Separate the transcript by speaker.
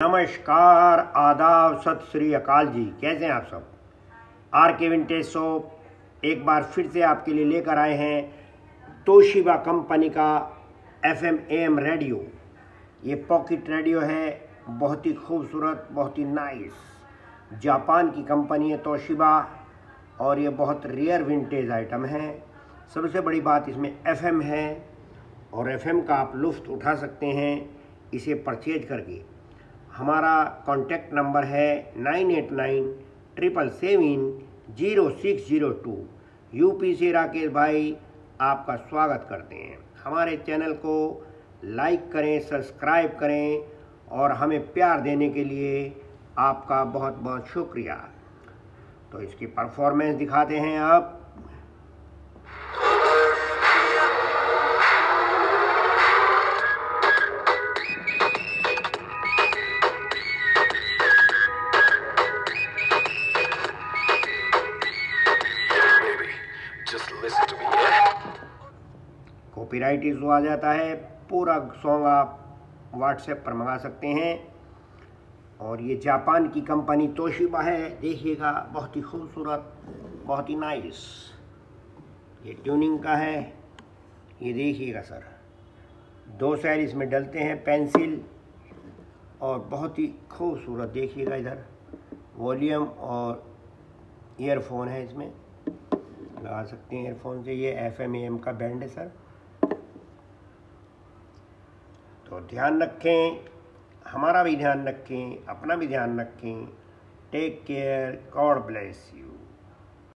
Speaker 1: नमस्कार, आदाब सत श्री अकाल जी। कैसे हैं आप सब? आर के विंटेज शॉप एक बार फिर से आपके लिए लेकर आए हैं तोशिबा कंपनी का एफ़ एम एम रेडियो। ये पॉकेट रेडियो है, बहुत ही खूबसूरत, बहुत ही नाइस। जापान की कंपनी है तोशिबा, और ये बहुत रेयर विंटेज आइटम है। सबसे बड़ी बात इसमें एफ़ एम है, और एफ़ एम का आप लुफ्त उठा सकते हैं, इसे परचेज करके। हमारा कॉन्टैक्ट नंबर है nine eight nine triple seven zero six zero two UP से राकेश भाई आपका स्वागत करते हैं। हमारे चैनल को लाइक करें सब्सक्राइब करें और हमें प्यार देने के लिए आपका बहुत बहुत शुक्रिया। तो इसकी परफॉर्मेंस दिखाते हैं आप। कॉपीराइट इशू आ जाता है। पूरा सॉन्ग आप व्हाट्सएप पर मंगा सकते हैं। और ये जापान की कंपनी तोशिबा है। देखिएगा, बहुत ही खूबसूरत, बहुत ही नाइस ये ट्यूनिंग का है। ये देखिएगा सर दो साइड इसमें डलते हैं पेंसिल और बहुत ही खूबसूरत, देखिएगा इधर। वॉल्यूम और ईयरफोन है इसमें। लगा सकते हैं एयरफोन से। ये एफ़ एम एम का बैंड है सर तो ध्यान रखें, हमारा भी ध्यान रखें, अपना भी ध्यान रखें। Take care God bless you